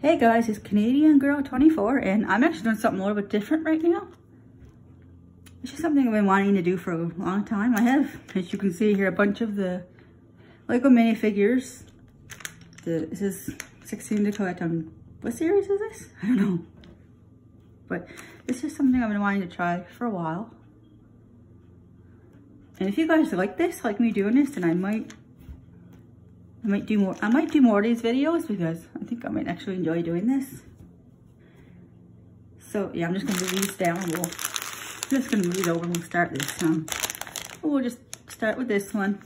Hey guys, it's Canadian Girl 24 and I'm actually doing something a little bit different right now. It's just something I've been wanting to do for a long time. I have, as you can see here, a bunch of the Lego minifigures. The, this is 16 to collect on, what series is this? I don't know. But this is something I've been wanting to try for a while. And if you guys like this, like me doing this, then I might I might do more. I might do more of these videos because I think I might actually enjoy doing this. So yeah, I'm just gonna move these down. We'll I'm just gonna move these over and we'll start this. Um, we'll just start with this one.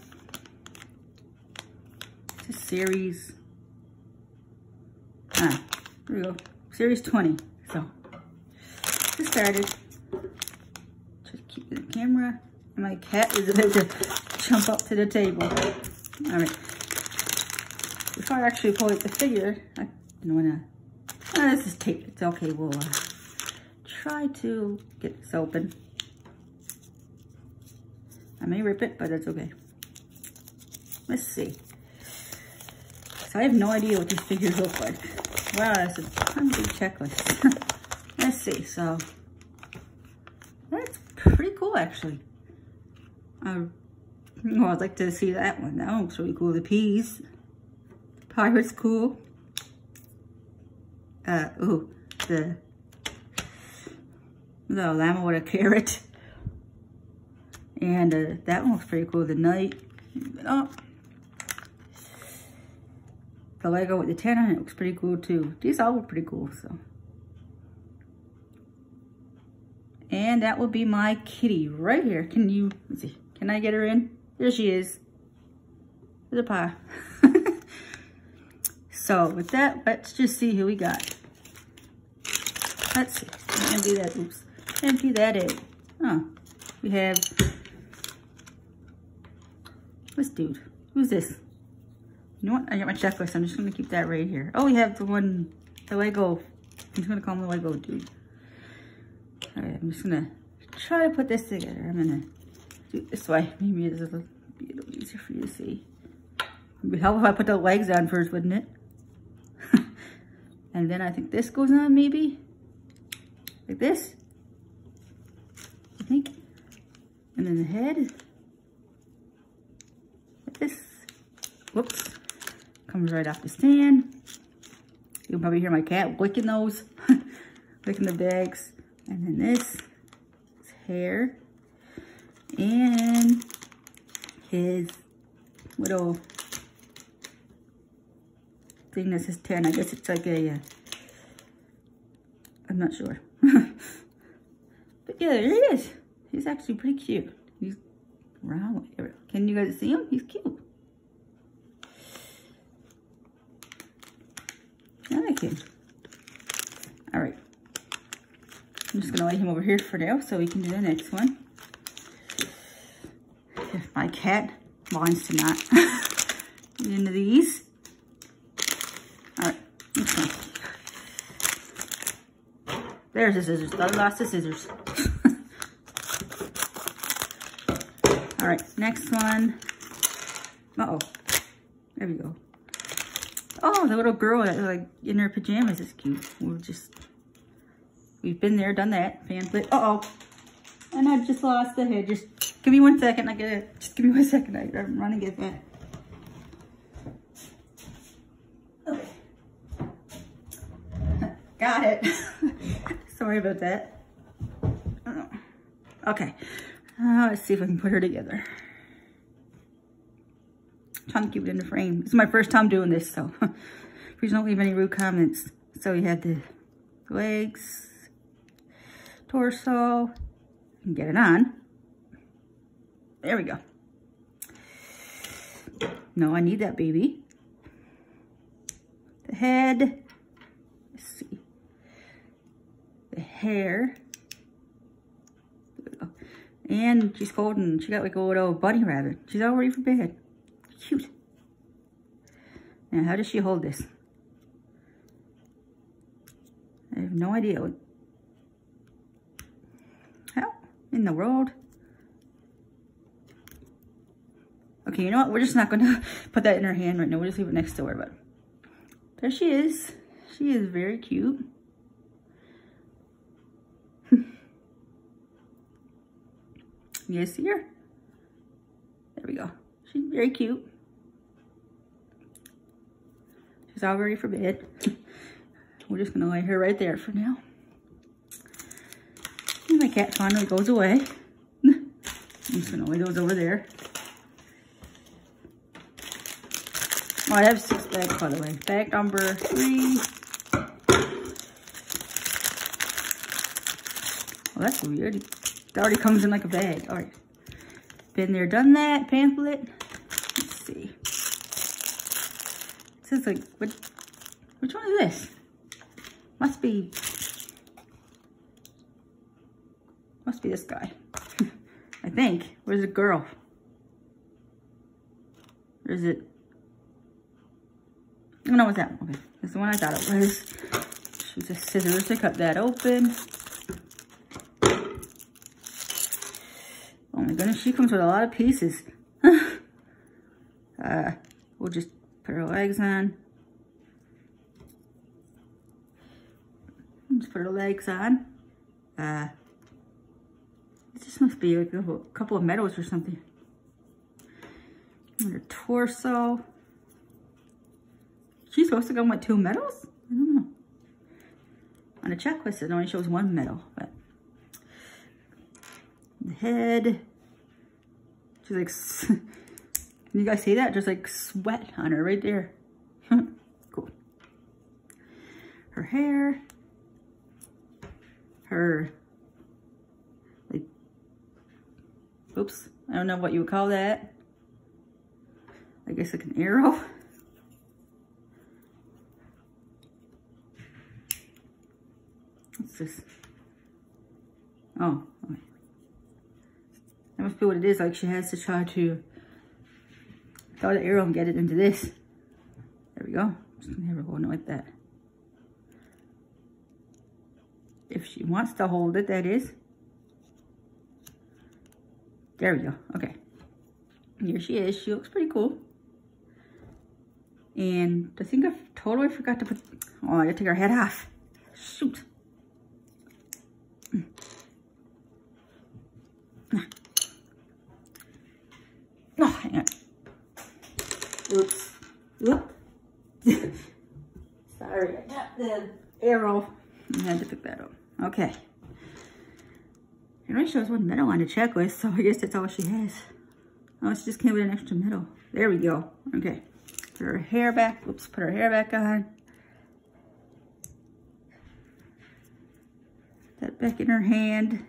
It's a series. Ah, there we go. Series 20. So just started. Just keep the camera. My cat is about to jump up to the table. All right before I actually pull out the figure, I don't want to, oh, this is tape, it's okay, we'll uh, try to get this open. I may rip it, but that's okay. Let's see. So I have no idea what these figures look like. Wow, that's a big checklist. Let's see, so that's pretty cool actually. Uh, well, I'd like to see that one. That one looks really cool. The peas. Pirate's cool. Uh, ooh, the, the llama with a carrot. And uh, that one looks pretty cool. The knight. Oh. The Lego with the 10 on it looks pretty cool too. These all look pretty cool, so. And that will be my kitty right here. Can you, let's see, can I get her in? There she is. There's a pie. So with that, let's just see who we got. Let's see. Empty that. Oops. Empty that egg. Oh, we have this dude. Who's this? You know what? I got my checklist. I'm just gonna keep that right here. Oh, we have the one, the Lego. I'm just gonna call him the Lego dude. All right, I'm just gonna try to put this together. I'm gonna do it this way. Maybe this will be a little easier for you to see. It'd be helpful if I put the legs on first, wouldn't it? And then I think this goes on maybe. Like this. I think. And then the head. Like this. Whoops. Comes right off the stand. You'll probably hear my cat licking those. licking the bags. And then this. His hair. And his little thing that says 10. I guess it's like a, uh, I'm not sure. but yeah, there he is. He's actually pretty cute. He's round. Can you guys see him? He's cute. I like him. All right. I'm just gonna lay him over here for now so we can do the next one. If my cat wants to not into these. There's the scissors. I lost the scissors. All right, next one. Uh-oh. There we go. Oh, the little girl that like in her pajamas is cute. We're just, we've been there, done that. Fan. Uh-oh. And I just lost the head. Just give me one second. I get it. Just give me one second. I, I'm running get that. Okay. Got it. Sorry about that. Okay, uh, let's see if I can put her together. I'm trying to keep it in the frame. This is my first time doing this, so please don't leave any rude comments. So we had the legs, torso, and get it on. There we go. No, I need that baby. The head, hair. And she's golden. She got like a little bunny rabbit. She's all ready for bed. Cute. Now, how does she hold this? I have no idea. How in the world? Okay, you know what? We're just not going to put that in her hand right now. We'll just leave it next to her. But there she is. She is very cute. You guys see her? There we go. She's very cute. She's all ready for bed. We're just gonna lay her right there for now. And my cat finally goes away. I'm just gonna lay those over there. Oh, I have six bags, by the way. Bag number three. Well, that's weird. It already comes in like a bag. All right. Been there, done that. Pamphlet. Let's see. It says like, what, which one is this? Must be, must be this guy. I think. Where's the girl? Or is it? Oh, no, it's that. Okay, that's the one I thought it was. Use a scissors to cut that open. Oh my goodness, she comes with a lot of pieces. uh, we'll just put her legs on. Just put her legs on. Uh, this must be like a couple of medals or something. And her torso. She's supposed to come with two medals? I don't know. On the checklist, it only shows one medal, but the head. She's like, can you guys see that? Just like sweat on her right there. cool. Her hair her, like, oops, I don't know what you would call that. I guess like an arrow. What's this? Oh, That must be what it is. Like she has to try to throw the arrow and get it into this. There we go. Just never going like that. if she wants to hold it, that is. There we go. Okay. Here she is. She looks pretty cool. And I think I totally forgot to put... Oh, I gotta take her head off. Shoot. Oh, hang on. Oops. Oop. Sorry, I got the arrow. I had to pick that up. Okay. It only shows one medal on the checklist, so I guess that's all she has. Oh, she just came with an extra medal. There we go. Okay. Put her hair back. Oops, put her hair back on. That back in her hand.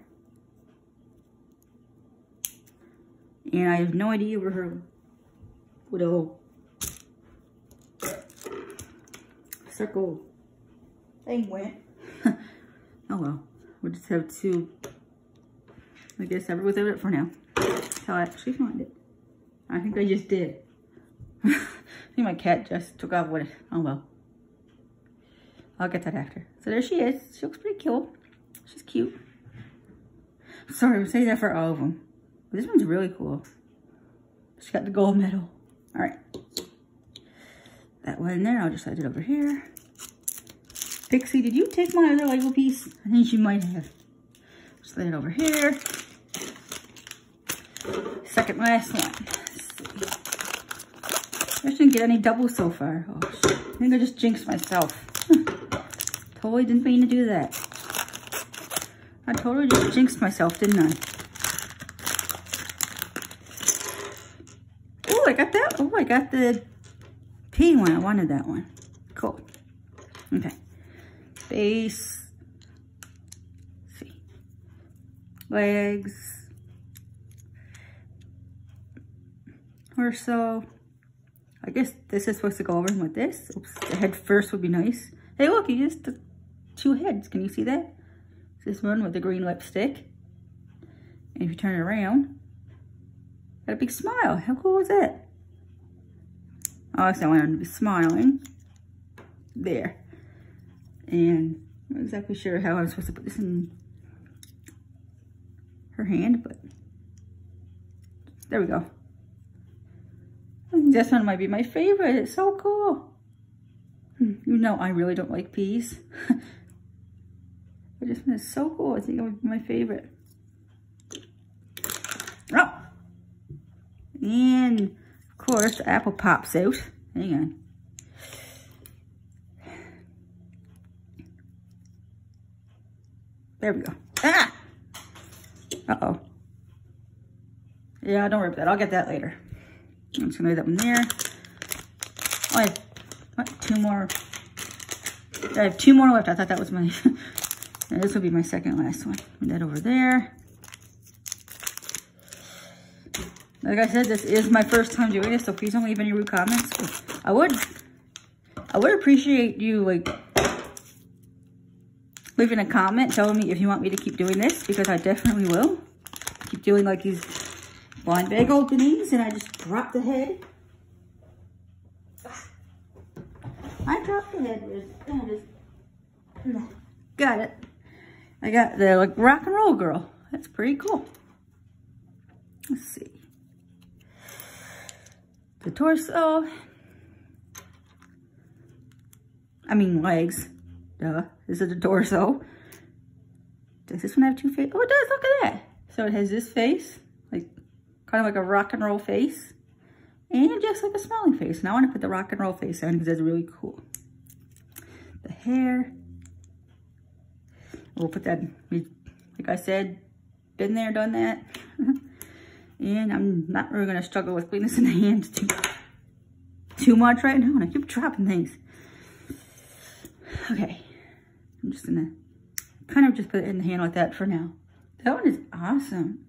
And I have no idea where her little circle thing went. Oh well, we'll just have to, I guess, have it with it for now. Until I actually find it. I think I just did. I think my cat just took off with it. Oh well. I'll get that after. So there she is. She looks pretty cute. She's cute. Sorry, I'm saying that for all of them. This one's really cool. She got the gold medal. All right. That one there, I'll just set it over here. Pixie, did you take my other Lego piece? I think you might have. Lay it over here. Second last one. I didn't get any doubles so far. Oh. I think I just jinxed myself. totally didn't mean to do that. I totally just jinxed myself, didn't I? I got that. Oh, I got the P one. I wanted that one. Cool. Okay face, see, legs, torso. I guess this is supposed to go over with this. Oops, the head first would be nice. Hey, look, you just two heads. Can you see that? This one with the green lipstick. And if you turn it around, got a big smile. How cool is that? I want him to be smiling. There. And I'm not exactly sure how I'm supposed to put this in her hand, but there we go. I think this one might be my favorite. It's so cool. Hmm, you know I really don't like peas. but this one is so cool. I think it would be my favorite. Oh! And, of course, apple pops out. Hang on. There we go. Ah! Uh-oh. Yeah, don't worry about that. I'll get that later. I'm just gonna leave that one there. Oh, I have what, two more. I have two more left. I thought that was my, this will be my second last one. Put that over there. Like I said, this is my first time doing this, so please don't leave any rude comments. I would, I would appreciate you like leaving a comment telling me if you want me to keep doing this because I definitely will. Keep doing like these blind bag openings and I just drop the head. I dropped the head. Got it. I got the like rock and roll girl. That's pretty cool. Let's see. The torso. I mean legs. Duh. This is the torso. Does this one have two faces? Oh, it does. Look at that. So it has this face, like kind of like a rock and roll face, and just like a smiling face. Now I want to put the rock and roll face on because that's really cool. The hair. We'll put that, like I said, been there, done that. and I'm not really going to struggle with putting this in the hands too, too much right now. And I keep dropping things. Okay. I'm just gonna kind of just put it in the hand like that for now. That one is awesome.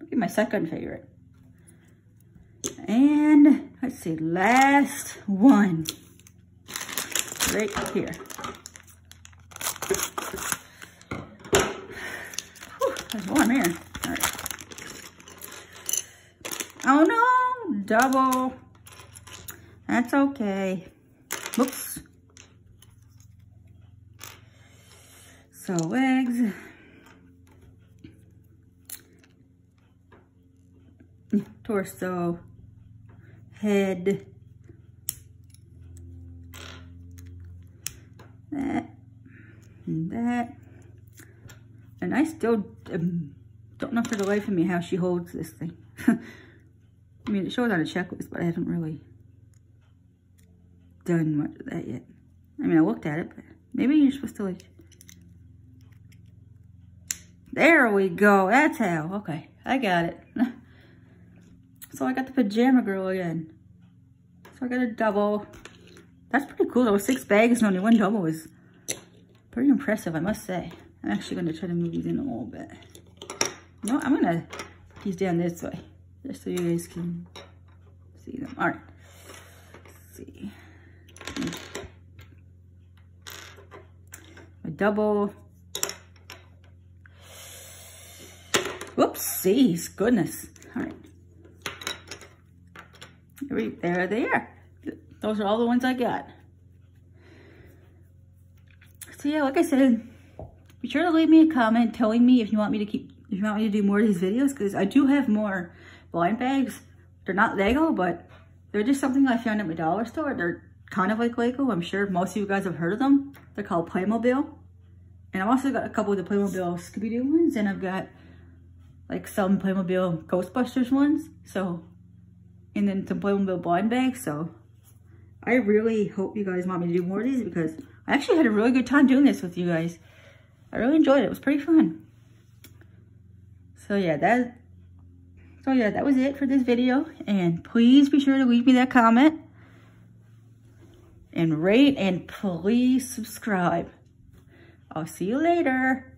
Look at my second favorite. And let's see, last one. Right here. Whew, there's one here. All right. Oh no, double. That's okay. Whoops. So legs. Torso. Head. That. And that. And I still um, don't know for the life of me how she holds this thing. I mean, it shows on a checklist, but I haven't really done much of that yet. I mean, I looked at it, but maybe you're supposed to like there we go. That's how. Okay, I got it. so I got the pajama girl again. So I got a double. That's pretty cool though. Six bags and only one double is pretty impressive, I must say. I'm actually going to try to move these in a little bit. No, I'm going to put these down this way. Just so you guys can see them. All right. Let's see. A double. Whoopsies, goodness. All right. There they are. Those are all the ones I got. So yeah, like I said, be sure to leave me a comment telling me if you want me to keep, if you want me to do more of these videos, because I do have more blind bags. They're not Lego, but they're just something I found at my dollar store. They're kind of like Lego. I'm sure most of you guys have heard of them. They're called Playmobil. And I've also got a couple of the Playmobil Scooby-Doo ones, and I've got like some Playmobil Ghostbusters ones. So, and then some Playmobil blind bags. So, I really hope you guys want me to do more of these because I actually had a really good time doing this with you guys. I really enjoyed it. It was pretty fun. So yeah, that, so yeah, that was it for this video. And please be sure to leave me that comment. And rate and please subscribe. I'll see you later.